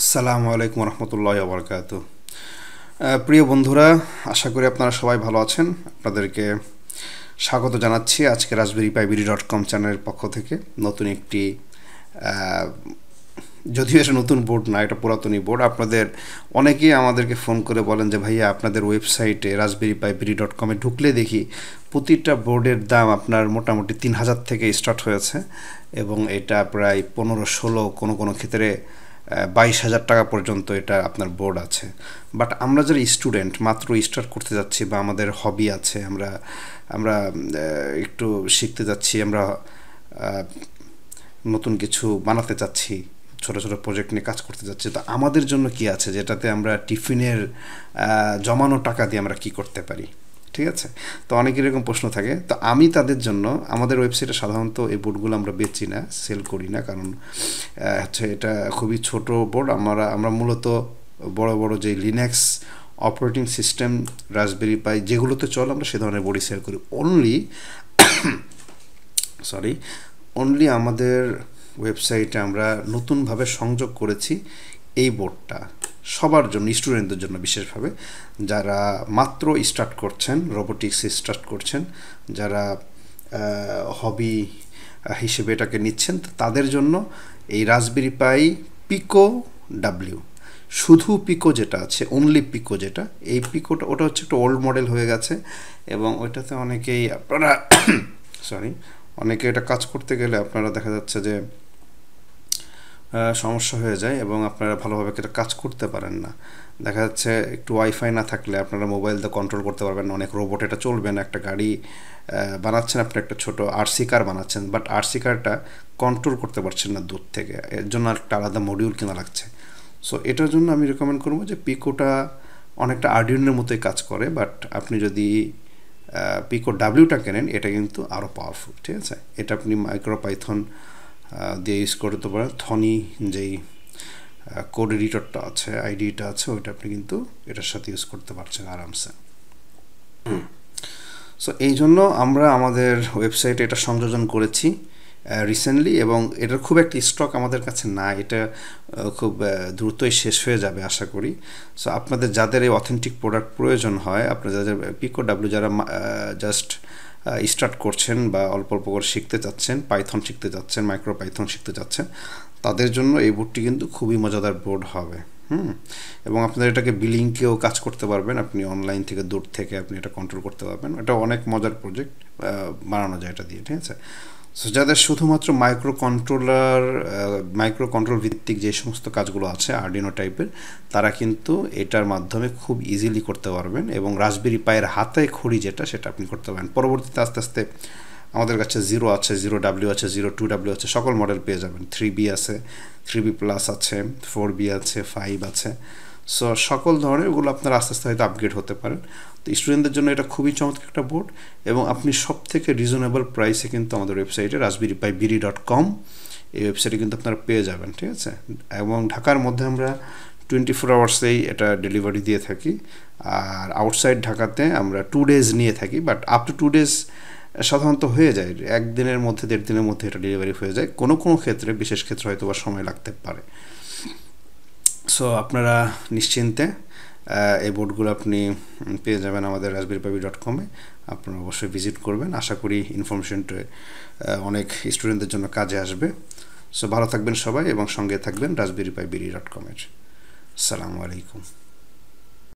আসসালামু আলাইকুম রহমতুল্লাহ বরকাত প্রিয় বন্ধুরা, আশা করি আপনারা সবাই ভালো আছেন। আপনাদেরকে স্বাগত জানাচ্ছি আজকে রাজবেরি পাইবিরি ডট কম চ্যানেলের পক্ষ থেকে। নতুন একটি যদিও এটা নতুন বোর্ড না, এটা পুরাতনই বোর্ড। আপনাদের অনেকেই আমাদেরকে ফোন করে বলেন যে, ভাইয়া, আপনাদের ওয়েবসাইটে রাজবেরি পাইবিরি ডট কমে ঢুকলে দেখি প্রতিটা বোর্ডের দাম আপনার মোটামুটি তিন হাজার থেকে স্টার্ট হয়েছে এবং এটা প্রায় পনেরো, ষোলো কোনো কোনো ক্ষেত্রে বাইশ হাজার টাকা পর্যন্ত এটা আপনার বোর্ড আছে। বাট আমরা যারা স্টুডেন্ট মাত্র স্টার্ট করতে যাচ্ছি বা আমাদের হবি আছে, আমরা আমরা একটু শিখতে যাচ্ছি, আমরা নতুন কিছু বানাতে চাচ্ছি, ছোটো ছোটো প্রজেক্ট নিয়ে কাজ করতে যাচ্ছি, তো আমাদের জন্য কি আছে? যেটাতে আমরা টিফিনের জমানো টাকা দিয়ে আমরা কি করতে পারি? ঠিক আছে? তো অনেক এরকম প্রশ্ন থাকে। তো আমি তাদের জন্য, আমাদের ওয়েবসাইটে সাধারণত এই বোর্ডগুলো আমরা বেচি না সেল করি না। কারণ হচ্ছে এটা খুবই ছোট বোর্ড আমরা আমরা মূলত বড় বড় যে Linux operating system Raspberry Pi যেগুলোতে চল আমরা সে ধরনের বোর্ডই সেল করি। অনলি সরি অনলি আমাদের ওয়েবসাইটে আমরা নতুনভাবে সংযোগ করেছি এই বোর্ডটা সবার জন্য স্টুডেন্টদের জন্য বিশেষভাবে, যারা মাত্র স্টার্ট করছেন রোবোটিক্স স্টার্ট করছেন, যারা হবি হিসেবে এটাকে নিচ্ছেন তাদের জন্য এই রাসবেরি পাই পিকো ডাব্লিউ শুধু পিকো যেটা আছে অনলি পিকো যেটা, এই পিকোটা ওটা হচ্ছে একটা ওল্ড মডেল হয়ে গেছে, এবং ওইটাতে অনেকেই আপনারা সরি অনেকে এটা কাজ করতে গেলে আপনারা দেখা যাচ্ছে যে সমস্যা হয়ে যায় এবং আপনারা ভালোভাবে এটা কাজ করতে পারেন না। দেখা যাচ্ছে একটু ওয়াইফাই না থাকলে আপনারা মোবাইল দিয়ে কন্ট্রোল করতে পারবেন না। অনেক রোবট এটা চলবে না। একটা গাড়ি বানাচ্ছেন আপনি একটা ছোট আরসি কার বানাচ্ছেন বাট আরসি কারটা কন্ট্রোল করতে পারছেন না দূর থেকে। এর জন্য একটা আলাদা মডিউল কেনা লাগছে। সো এটার জন্য আমি রেকমেন্ড করব যে পিকোটা অনেকটা আর্ডিউনের মতোই কাজ করে বাট আপনি যদি পিকো ডাব্লিউটা কেনেন, এটা কিন্তু আরও পাওয়ারফুল ঠিক আছে? এটা আপনি মাইক্রো পাইথন দিয়ে ইউজ করতে পারেন। থনি যেই কোড এডিটরটা আছে আইডিটা আছে ওইটা আপনি কিন্তু এটার সাথে ইউজ করতে পারছেন আরামসে। সো এই জন্য আমরা আমাদের ওয়েবসাইটে এটা সংযোজন করেছি রিসেন্টলি এবং এটার খুব একটা স্টক আমাদের কাছে না এটা খুব দ্রুতই শেষ হয়ে যাবে আশা করি। সো আপনাদের যাদের এই অথেন্টিক প্রোডাক্ট প্রয়োজন হয় আপনার যাদের পিকো ডাব্লিউ যারা জাস্ট স্টার্ট করছেন বা অল্প অল্প করে শিখতে চাচ্ছেন পাইথন শিখতে চাচ্ছেন মাইক্রো পাইথন শিখতে চাচ্ছেন তাদের জন্য এই বোর্ডটি কিন্তু খুবই মজাদার বোর্ড হবে। হুম। এবং আপনাদের এটাকে বিলিংকেও কাজ করতে পারবেন। আপনি অনলাইন থেকে দূর থেকে আপনি এটা কন্ট্রোল করতে পারবেন। এটা অনেক মজার প্রজেক্ট বানানো যায় এটা দিয়ে, ঠিক আছে? সো যাদের শুধুমাত্র মাইক্রো কন্ট্রোলার মাইক্রো কন্ট্রোল ভিত্তিক যে সমস্ত কাজগুলো আছে আর্ডিনো টাইপের তারা কিন্তু এটার মাধ্যমে খুব ইজিলি করতে পারবেন এবং রাসবেরি পায়ের হাতে খড়ি যেটা, সেটা আপনি করতে পারেন। পরবর্তীতে আস্তে আস্তে আমাদের কাছে জিরো আছে জিরো ডাব্লিউ আছে জিরো টু ডাব্লিউ আছে, সকল মডেল পেয়ে যাবেন। থ্রি বি আছে থ্রি বি প্লাস আছে ফোর বি আছে ফাইভ আছে। সো সকল ধরনের ওগুলো আপনারা আস্তে আস্তে হয়তো আপগ্রেড হতে পারেন। তো স্টুডেন্টদের জন্য এটা খুবই চমৎকার একটা বোর্ড এবং আপনি সব থেকে রিজনেবল প্রাইসে কিন্তু আমাদের ওয়েবসাইটে রাজবিরি পাই বিরি ডট কম এই ওয়েবসাইটে কিন্তু আপনারা পেয়ে যাবেন, ঠিক আছে? এবং ঢাকার মধ্যে আমরা টোয়েন্টি ফোর আওয়ার্সেই এটা ডেলিভারি দিয়ে থাকি। আর আউটসাইড ঢাকাতে আমরা টু ডেজ নিয়ে থাকি but up to two days সাধারণত হয়ে যায় একদিনের মধ্যে, দেড় দিনের মধ্যে এটা ডেলিভারি হয়ে যায়। কোনো কোনো ক্ষেত্রে, বিশেষ ক্ষেত্রে হয়তো বা সময় লাগতে পারে। সো আপনারা নিশ্চিন্তে এই বোর্ডগুলো আপনি পেয়ে যাবেন আমাদের রাজবির পাবি ডট কমে আপনারা অবশ্যই ভিজিট করবেন। আশা করি ইনফরমেশনটা অনেক স্টুডেন্টদের জন্য কাজে আসবে। সো ভালো থাকবেন সবাই এবং সঙ্গে থাকবেন রাজবিরি পাইবিরি ডট কমের আসসালামু আলাইকুম।